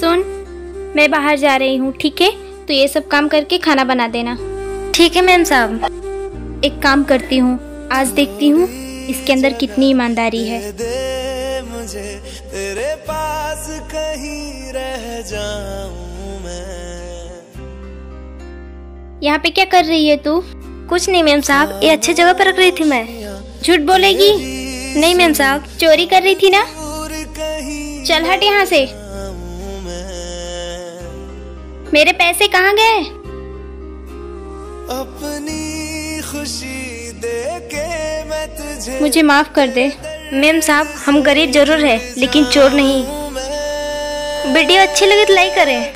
सुन मैं बाहर जा रही हूँ ठीक है? तो ये सब काम करके खाना बना देना। ठीक है मैम साहब। एक काम करती हूँ आज देखती हूँ इसके अंदर कितनी ईमानदारी है। दे मुझे तेरे पास कहीं रह जाऊँ मैं। यहाँ पे क्या कर रही है तू? कुछ नहीं मैम साहब। ये अच्छी जगह पर रख रही थी मैं। झूठ बोलेगी? नहीं मैम साहब चोरी कर रही थी ना? चल हट यहाँ से। मेरे पैसे कहाँ गए? अपनी खुशी दे के मैं तुझे मुझे माफ़ कर दे। मैम साहब हम गरीब ज़रूर है लेकिन चोर नहीं। वीडियो अच्छी लगे तो लाइक करें।